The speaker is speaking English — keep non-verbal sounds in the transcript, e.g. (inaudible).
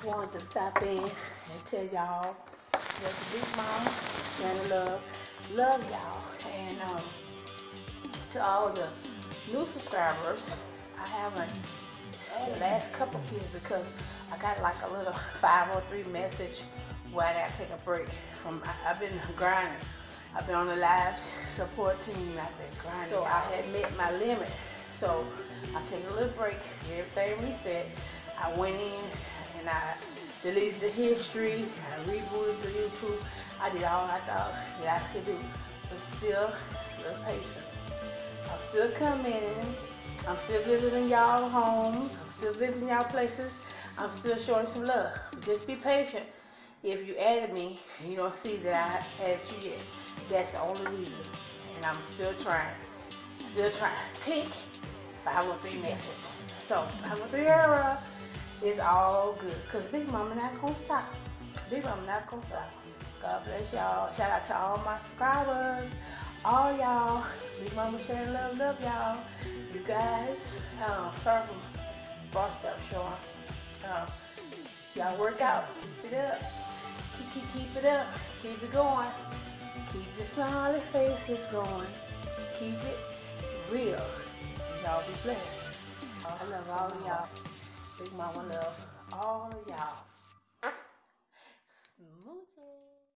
to stop in and tell y'all that the big mama and love, love y'all. And um, to all the new subscribers, I haven't the last couple people because I got like a little (laughs) 503 message where I gotta take a break from. I, have been grinding. I've been on the live support team. I've been grinding. So I had met my limit. So I'm taking a little break. Everything reset. I went in and I deleted the history. I rebooted the YouTube. I did all I thought that I could do, but still, patient. I'm still coming. I'm still visiting y'all homes. I'm still visiting y'all places. I'm still showing some love. Just be patient. If you added me and you don't see that I added you yet, that's the only reason. And I'm still trying. Still trying. Click 503 message. So 503 error is all good. Cause Big Mama not gonna stop. Big Mama not gonna stop. God bless y'all. Shout out to all my subscribers. All y'all. Big Mama sharing love, love y'all. You guys. Um, sorry for bar stop showing. Um, y'all work out. Keep it up. Keep, keep, keep it up. Keep it going. Keep your smiley faces going. Keep it real. Y'all be blessed. I love all y'all. Big Mama love all of y'all. Smooth.